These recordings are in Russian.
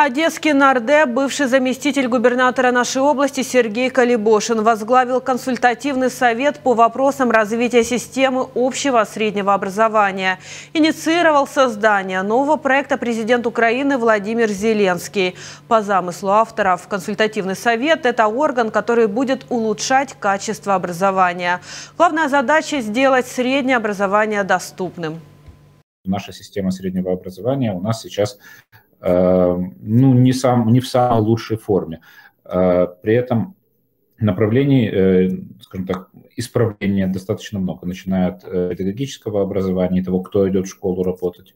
Одесский нардеп, бывший заместитель губернатора нашей области Сергей Калибошин возглавил консультативный совет по вопросам развития системы общего среднего образования. Инициировал создание нового проекта президент Украины Владимир Зеленский. По замыслу авторов, консультативный совет – это орган, который будет улучшать качество образования. Главная задача – сделать среднее образование доступным. Наша система среднего образования у нас сейчас ну, не, сам, не в самой лучшей форме. Э, при этом направлений, э, скажем так, исправления достаточно много, начиная от педагогического образования, того, кто идет в школу работать,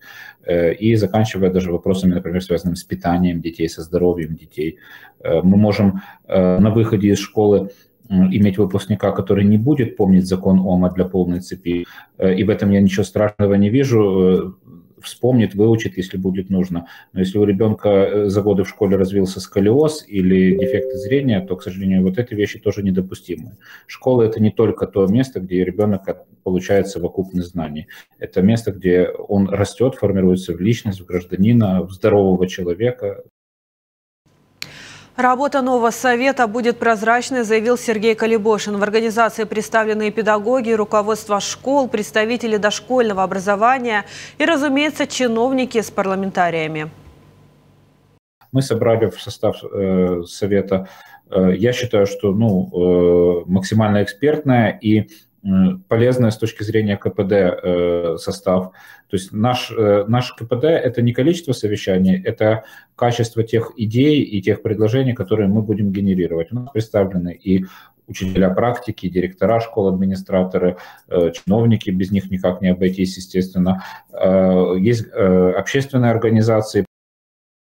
и заканчивая даже вопросами, например, связанными с питанием детей, со здоровьем детей. Мы можем на выходе из школы иметь выпускника, который не будет помнить закон ОМА для полной цепи, и в этом я ничего страшного не вижу, вспомнит, выучит, если будет нужно. Но если у ребенка э, за годы в школе развился сколиоз или дефекты зрения, то, к сожалению, вот эти вещи тоже недопустимы. Школа – это не только то место, где ребенок получает совокупность знаний. Это место, где он растет, формируется в личность, в гражданина, в здорового человека. Работа нового совета будет прозрачной, заявил Сергей Калибошин. В организации представлены педагоги, руководство школ, представители дошкольного образования и, разумеется, чиновники с парламентариями. Мы собрали в состав э, совета, э, я считаю, что ну, э, максимально экспертная и полезная с точки зрения КПД э, состав. То есть наш, э, наш КПД – это не количество совещаний, это качество тех идей и тех предложений, которые мы будем генерировать. У нас представлены и учителя практики, директора школ, администраторы, э, чиновники, без них никак не обойтись, естественно. Есть общественные организации,